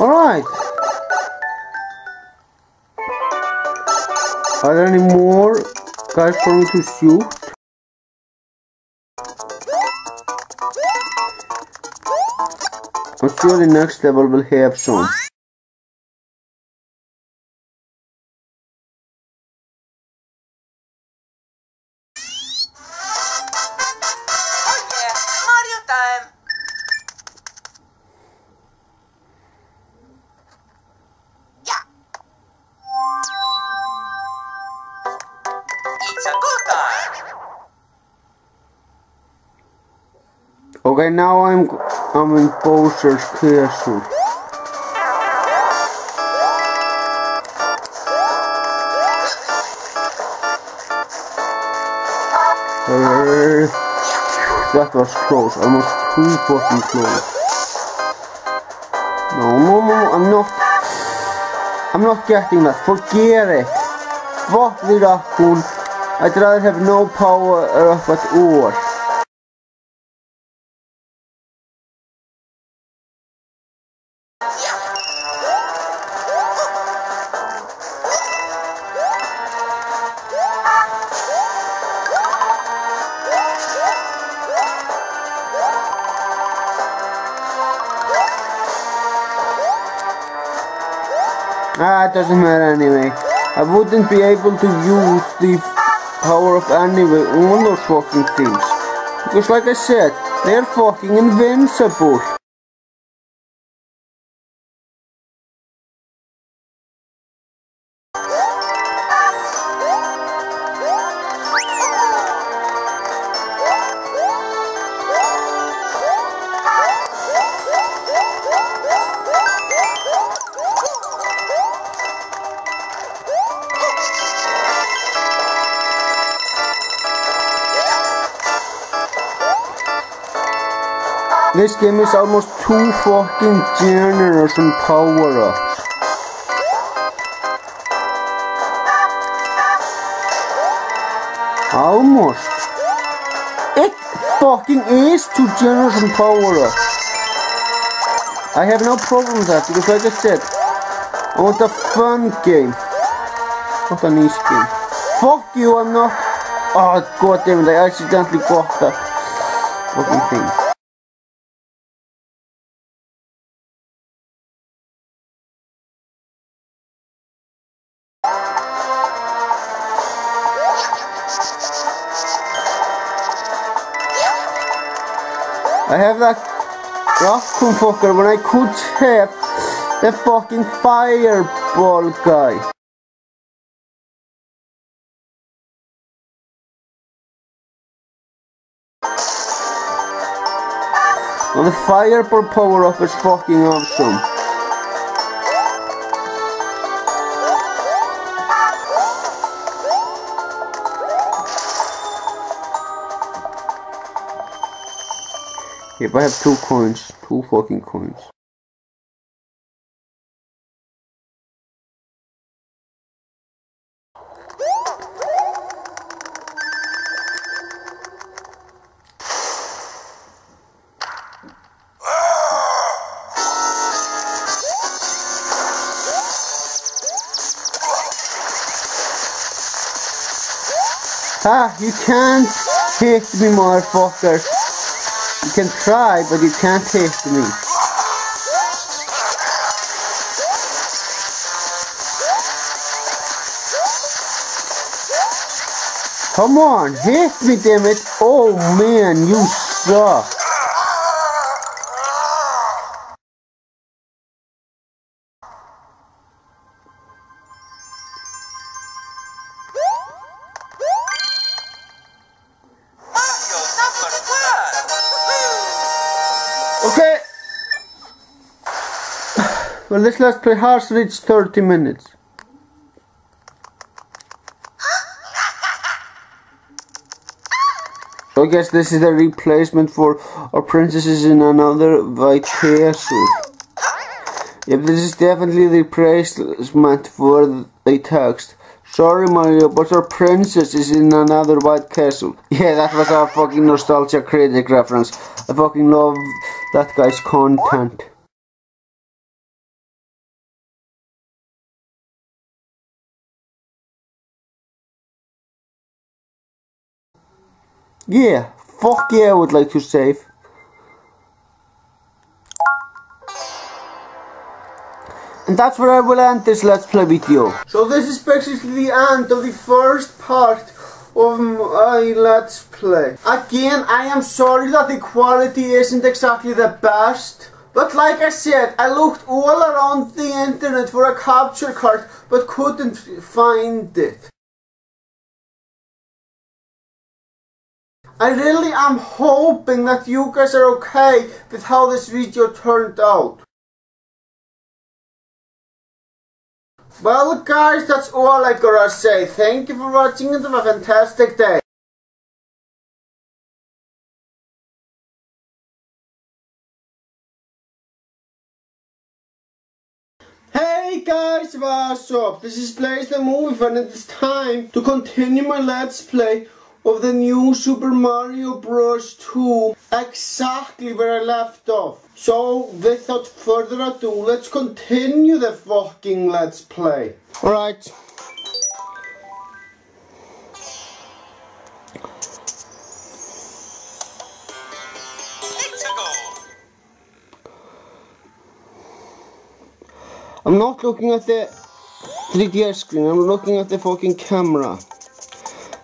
Alright. Are there any more guys for me to shoot? I'm sure the next level will have some. Castle. Uh, that was close, almost too fucking close. No, no, no, I'm not. I'm not getting that. Forget it. Fuck the raccoon. I'd rather have no power up at all. It doesn't matter anyway. I wouldn't be able to use the power up anyway on those fucking things. Because like I said, they're fucking invincible. This game is almost too fucking generous in power ups. Almost. It fucking is too generous in power ups. I have no problem with that because like I said, I want a fun game. Not an easy game. Fuck you, I'm not. Oh god damn it, I accidentally got that fucking thing. When I could have the fucking fireball guy. Well, the fireball power up is fucking awesome. If I have two coins, two fucking coins. Ah, you can't hit me, motherfucker. You can try, but you can't hit me. Come on, hit me, damn it. Oh man, you suck. Well, this last has reached 30 minutes. So I guess this is the replacement for our princesses in another white castle. Yep, this is definitely the replacement for the text. Sorry Mario, but our princess is in another white castle. Yeah, that was a fucking nostalgia critic reference. I fucking love that guy's content. Yeah, fuck yeah, I would like to save. And that's where I will end this Let's Play video. So this is basically the end of the first part of my Let's Play. Again, I am sorry that the quality isn't exactly the best. But like I said, I looked all around the internet for a capture card, but couldn't find it. I really am hoping that you guys are okay with how this video turned out. Well guys, that's all I gotta say. Thank you for watching and have a fantastic day. Hey guys, what's up? This is Blaze the Movie Fan and it's time to continue my Let's Play of the new Super Mario Bros. 2 exactly where I left off. So, without further ado, let's continue the fucking Let's Play. Alright. I'm not looking at the 3DS screen, I'm looking at the fucking camera.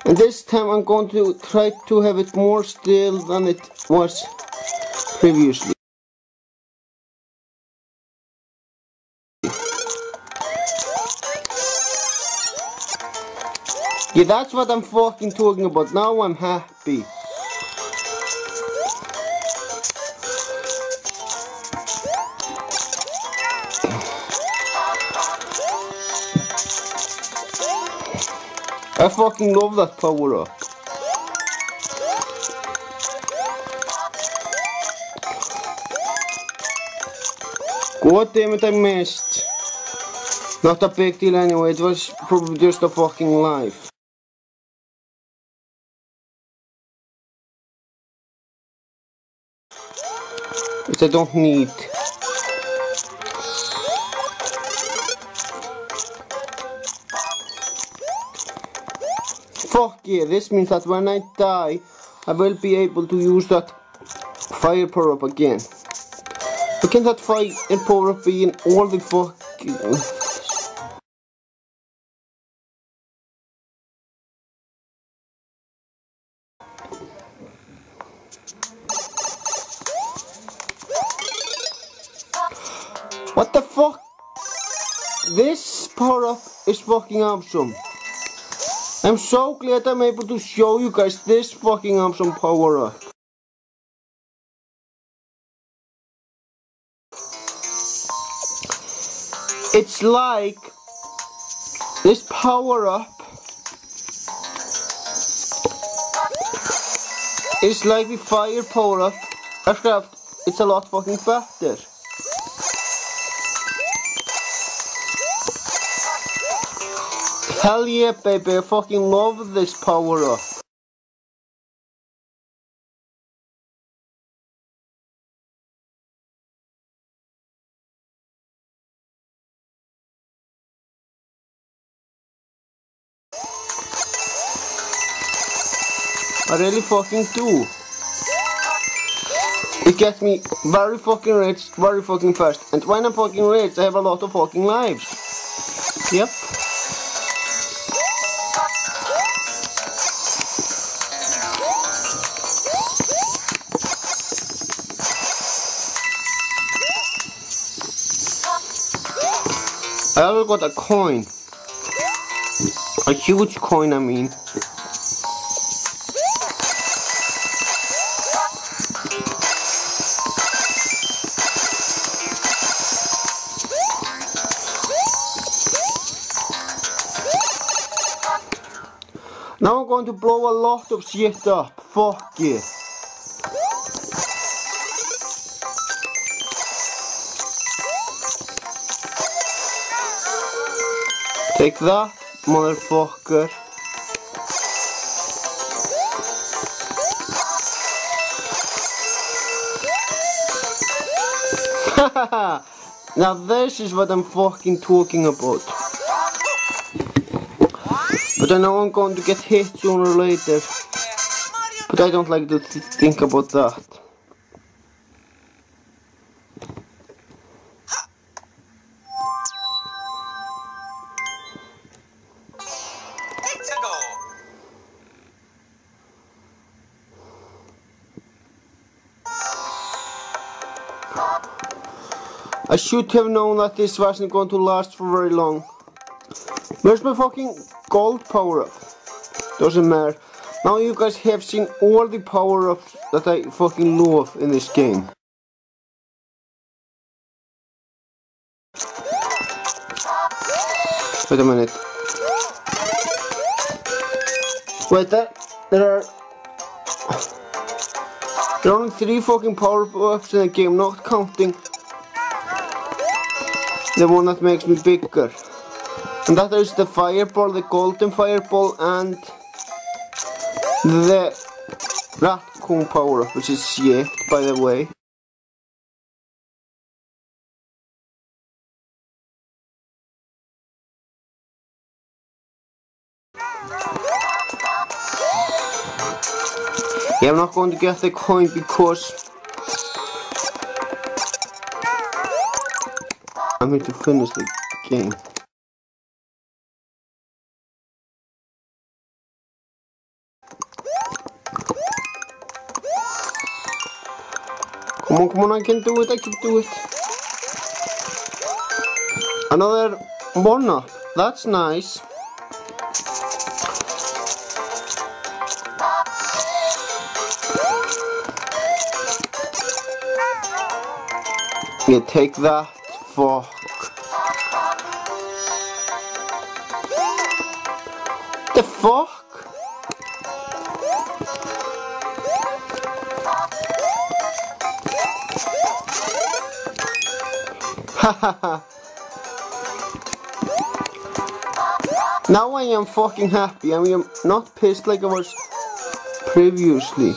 And this time I'm going to try to have it more still than it was previously. Yeah, that's what I'm fucking talking about. Now I'm happy. I fucking love that power up. God damn it, I missed. Not a big deal anyway, it was probably just a fucking life. Which I don't need. Fuck yeah, this means that when I die, I will be able to use that fire power up again. But can that fire power up be in all the fucking... What the fuck? This power up is fucking awesome. I'm so glad I'm able to show you guys this fucking awesome power up. It's like this power up is like the fire power up, except it's a lot fucking better. Hell yeah, baby, I fucking love this power up. I really fucking do. It gets me very fucking rich, very fucking fast. And when I'm fucking rich, I have a lot of fucking lives. Yep. I also got a coin. A huge coin, I mean. Now I'm going to blow a lot of shit up. Fuck it. Take that, motherfucker. now this is what I'm fucking talking about. But I know I'm going to get hit sooner or later. But I don't like to th think about that. Should have known that this wasn't going to last for very long. Where's my fucking gold power up? Doesn't matter. Now you guys have seen all the power ups that I fucking love in this game. Wait a minute. Wait, there, there are there are only three fucking power ups in the game, not counting the one that makes me bigger. And that is the fireball, the golden fireball, and the raccoon power which is shit, by the way. Yeah, I'm not going to get the coin because I'm here to finish the game. Come on, come on, I can do it, I can do it. Another up, that's nice. You take that, fuck. Fuck? now I am fucking happy. I am not pissed like I was previously.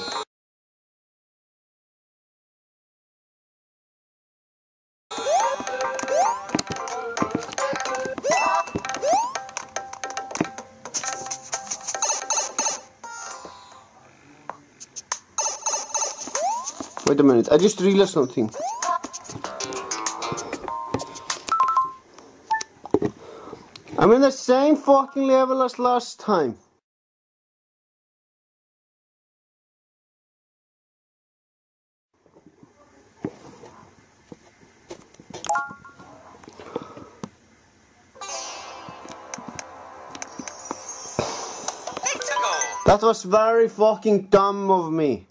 I just realized something. I'm in the same fucking level as last time. That was very fucking dumb of me.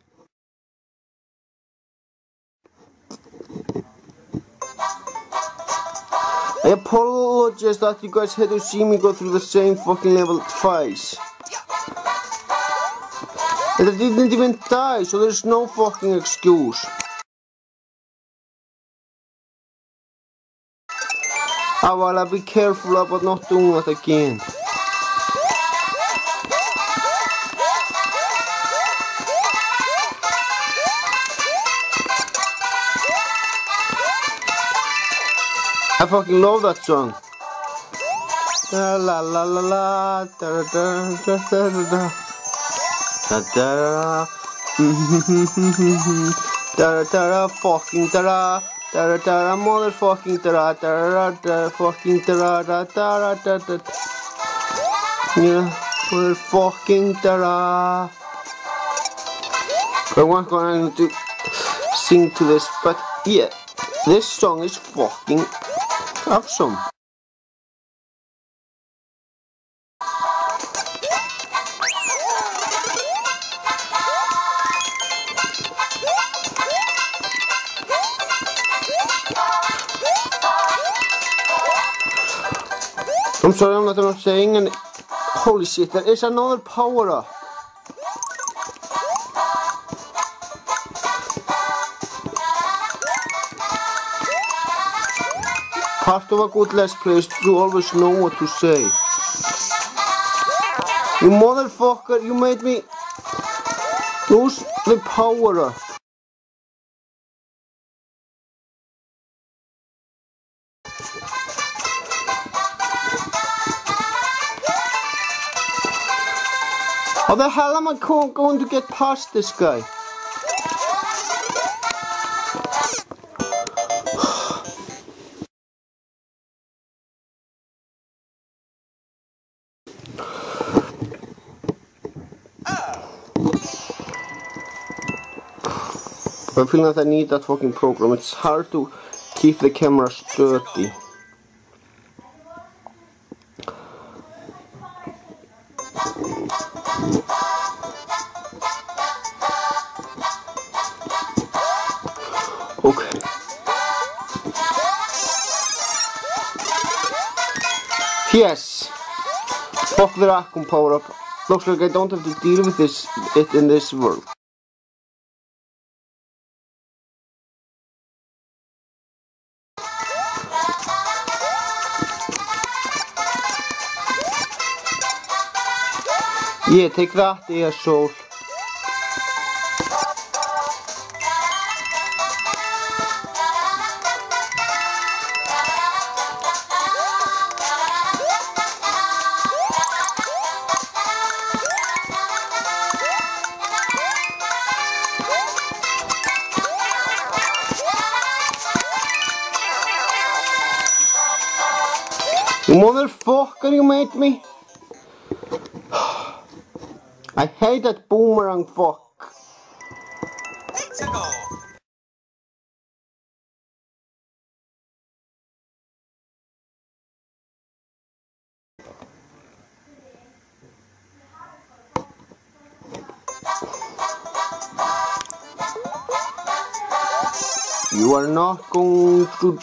I apologize that you guys had to see me go through the same fucking level twice. And I didn't even die, so there's no fucking excuse. Ah well, I'll be careful about not doing that again. I fucking love that song. La la la la la da da da da da da da da da da da fucking da da da da da motherfucking da da da da fucking da da da da da da yeah motherfucking da da I wasn't going to sing to this but yeah this song is fucking awesome. I'm sorry I'm not saying and holy shit there is another power up. Part of a good let's play is to always know what to say. You motherfucker, you made me lose the power up. How the hell am I going to get past this guy? I'm feeling that I need that fucking program. It's hard to keep the camera sturdy. Okay. Yes. Fuck the Raccoon power up. Looks like I don't have to deal with this it in this world. Ég tek það, ég er sól. You motherfucker, you made me. I hate that boomerang fuck. Tickle. You are not going to.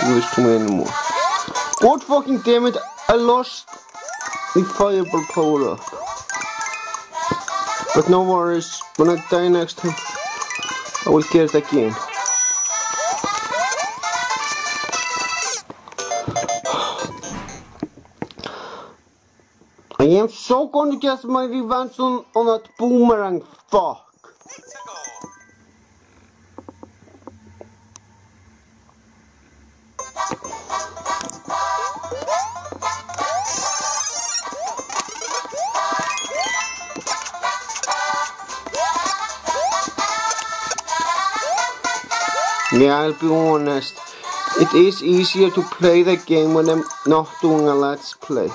Do this to me anymore. God fucking damn it, I lost the fireball power up. But no worries, when I die next time, I will get it again. I am so going to get my revenge on, on that boomerang fuck. Yeah, I'll be honest. It is easier to play the game when I'm not doing a let's play.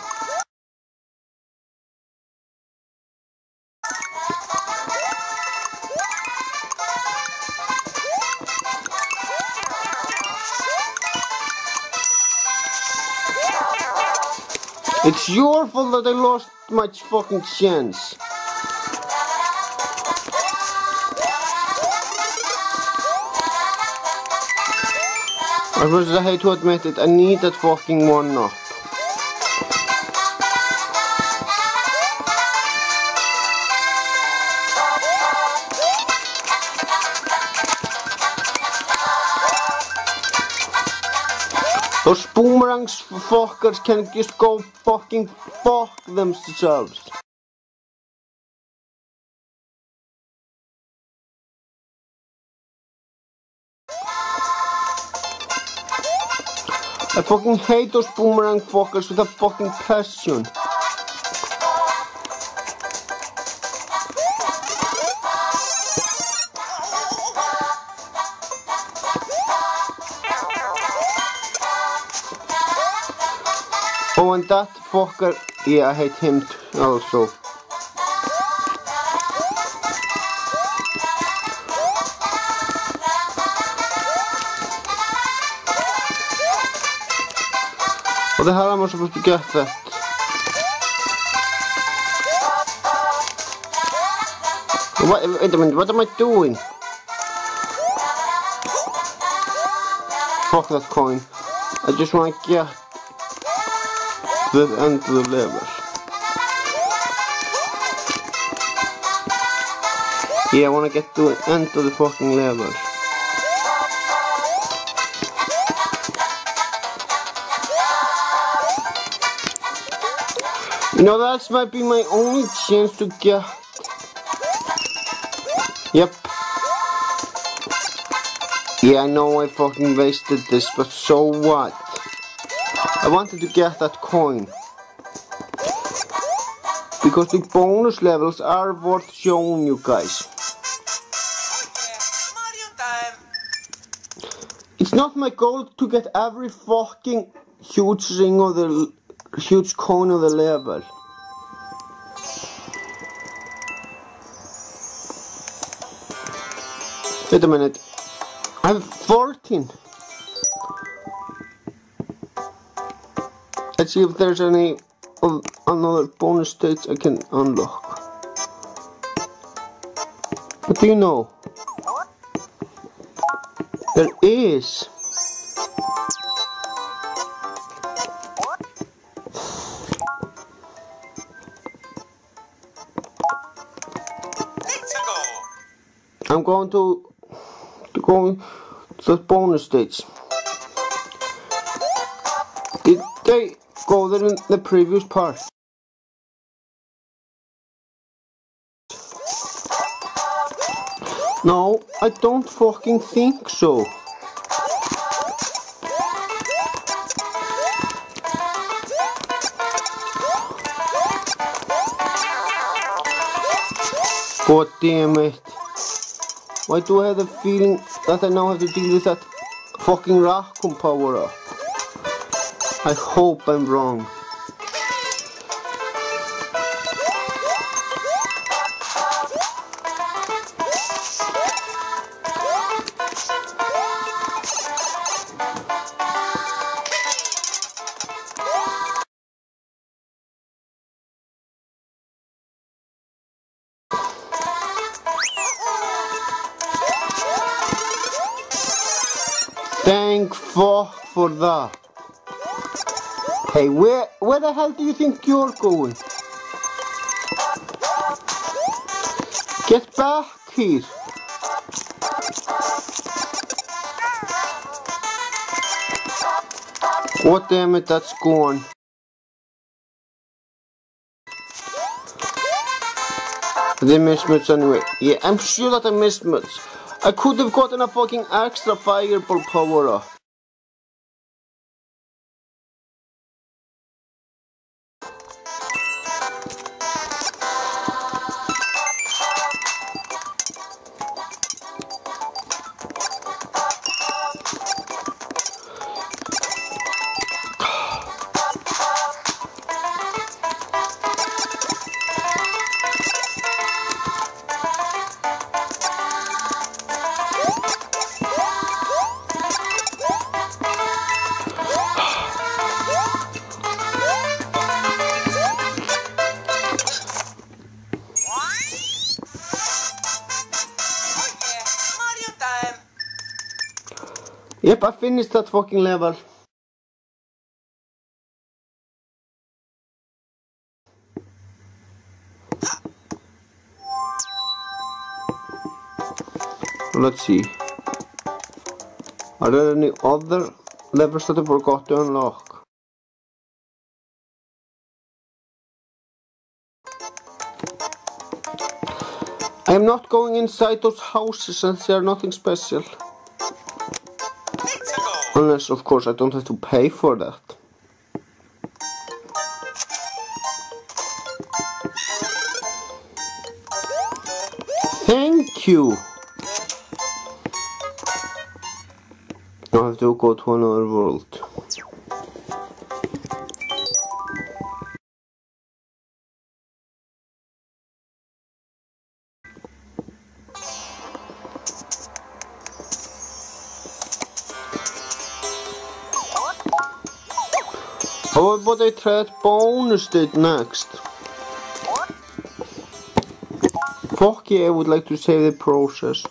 It's your fault that I lost my fucking chance. I was I hate to admit it, I need that fucking one up. Those boomerangs fuckers can just go fucking fuck themselves. I fucking hate those boomerang fuckers with a fucking passion. Oh, and that fucker, yeah, I hate him also. What the hell am I supposed to get that? What, wait a minute, what am I doing? Fuck that coin. I just want to get to the end of the level. Yeah, I want to get to the end of the fucking level. You know, that might be my only chance to get. Yep. Yeah, I know I fucking wasted this, but so what? I wanted to get that coin. Because the bonus levels are worth showing you guys. It's not my goal to get every fucking huge ring of the huge cone of the level. Wait a minute. I have 14. Let's see if there's any of another bonus states I can unlock. What do you know? There is. I'm going to, to go to the bonus stage. Did they go there in the previous part? No, I don't fucking think so. God damn it. Why do I have the feeling that I now have to deal with that fucking Raccoon power up? I hope I'm wrong. Where the hell do you think you're going? Get back here. God damn it, that's gone. They mismatch anyway. Yeah, I'm sure that I missed much. I could have gotten a fucking extra fireball power up. Finished that fucking level. Let's see. Are there any other levels that I forgot to unlock? I am not going inside those houses since they are nothing special. Of course, I don't have to pay for that. Thank you! I have to go to another world. I that bonus state next? Fuck yeah, I would like to save the process.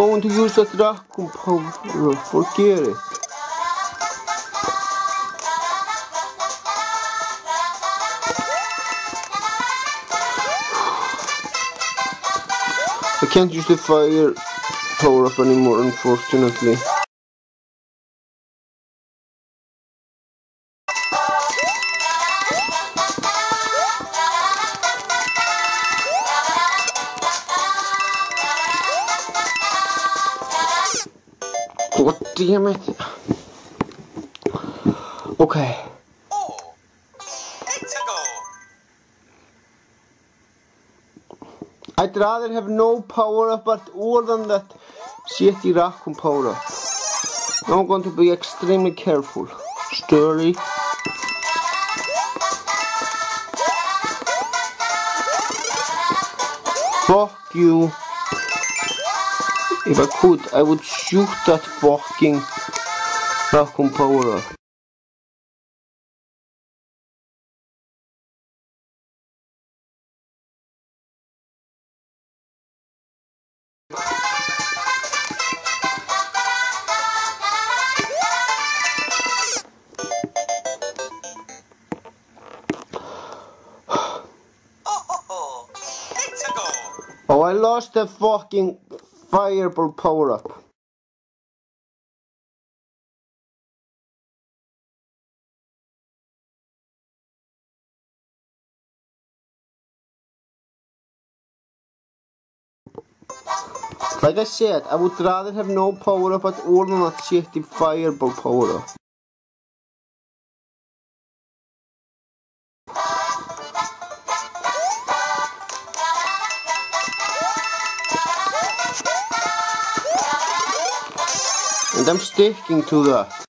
Going to use that Raccoon power. Forget it. I can't use the fire power up anymore, unfortunately. Okay. I'd rather have no power up but more than that shitty raccoon power up. I'm going to be extremely careful. Sturdy. Fuck you. If I could, I would shoot that fucking raccoon power up. Oh, oh, oh. Oh, I lost the fucking fireball power up. Like I said, I would rather have no power up at all than that shitty fireball power I'm sticking to that.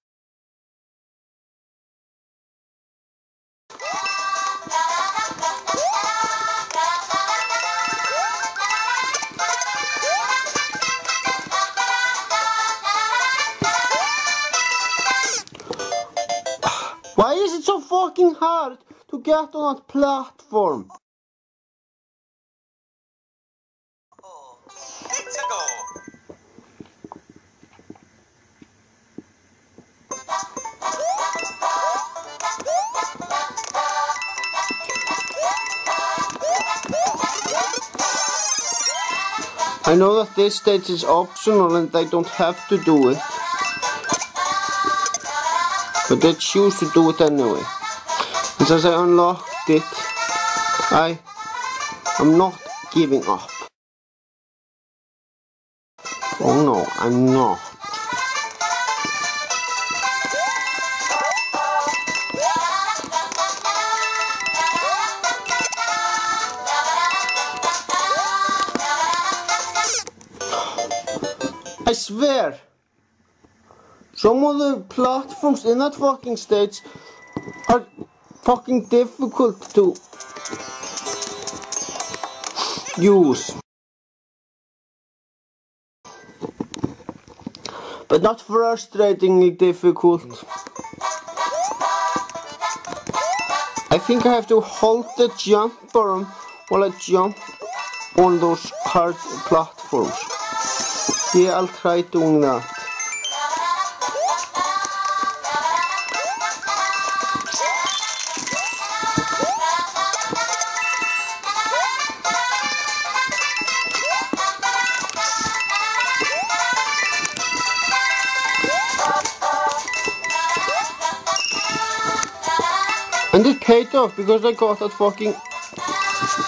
Why is it so fucking hard to get on that platform? I know that this stage is optional and I don't have to do it. But I choose to do it anyway. And since I unlocked it, I am not giving up. Oh no, I'm not. Some of the platforms in that fucking stage are fucking difficult to use. But not frustratingly difficult. I think I have to hold the jump button while I jump on those hard platforms. Yeah, I'll try doing that. Off because I got that fucking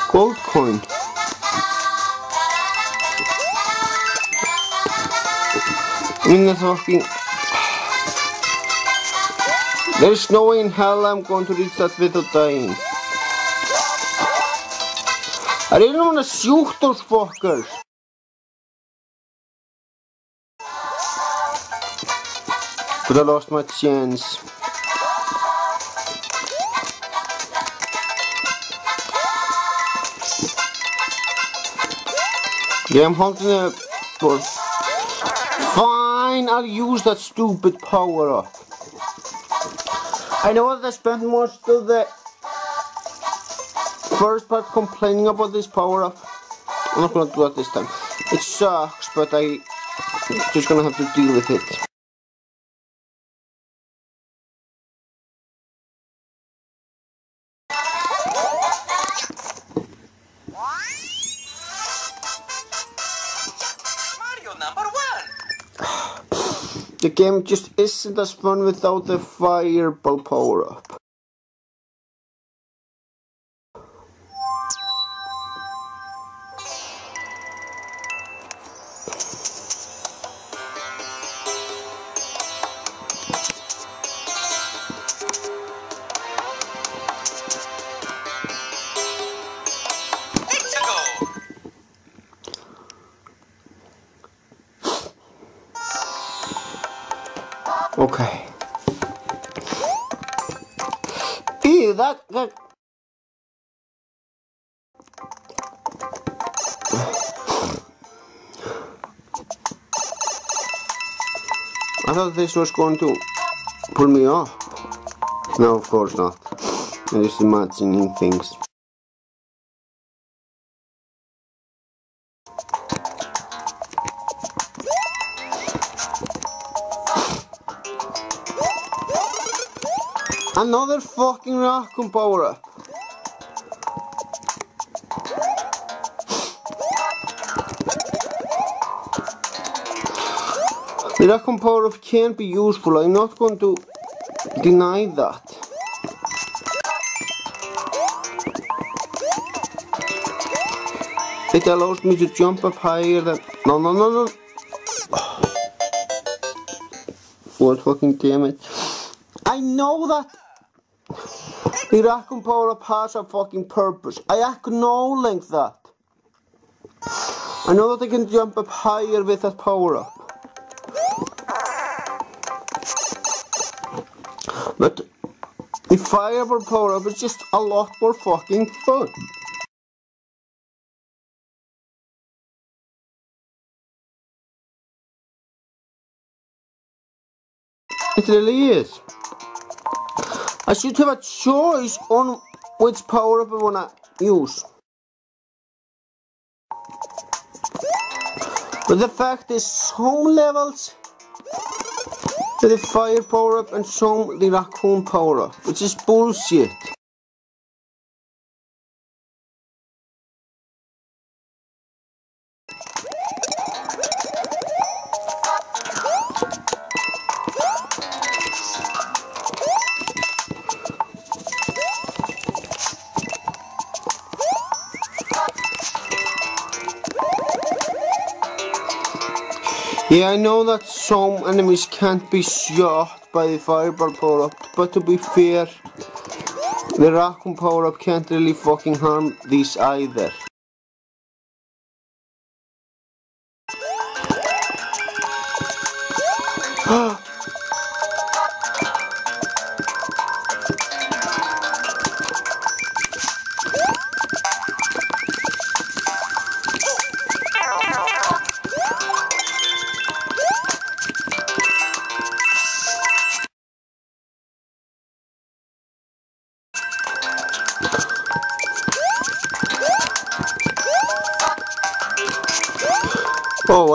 gold coin. In the fucking... There's no way in hell I'm going to reach that without dying. I didn't want to shoot those fuckers. But I lost my chance. Yeah, I'm holding it for... Fine, I'll use that stupid power up. I know that I spent most of the first part complaining about this power up. I'm not gonna do that this time. It sucks, but I just gonna have to deal with it. Game just isn't as fun without the fireball power Okay. Ew, that that. I thought this was going to pull me off. No, of course not. I'm just imagining things. Another fucking raccoon power up. The raccoon power up can be useful. I'm not going to deny that. It allows me to jump up higher than. No, no, no, no. What fucking damn it. I know that the raccoon power up has a fucking purpose. I acknowledge that. I know that I can jump up higher with that power up. But the fireball power up is just a lot more fucking fun. It really is. I should have a choice on which power up I wanna use. But the fact is some levels the fire power up and some the raccoon power up, which is bullshit. Yeah, I know that some enemies can't be shot by the fireball power up, but to be fair, the raccoon power up can't really fucking harm these either.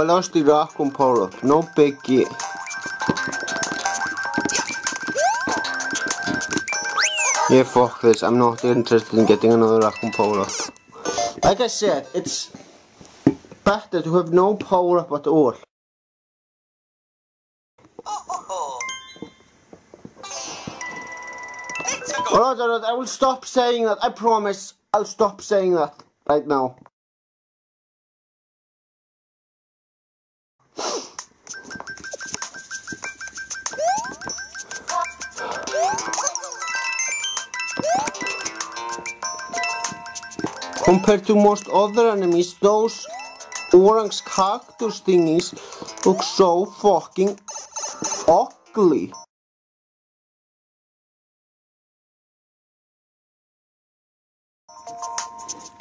Lost the raccoon power up. No biggie. Yeah, fuck this. I'm not interested in getting another raccoon power up. Like I said, it's better to have no power up at all. Oh. Let's go. Alright, alright, I will stop saying that. I promise. I'll stop saying that right now. Compared to most other enemies, those orange cactus thingies look so fucking ugly.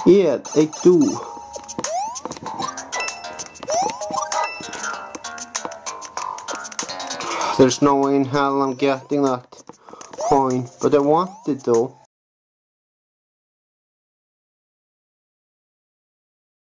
Yeah, they do. There's no way in hell I'm getting that coin, but I want it though.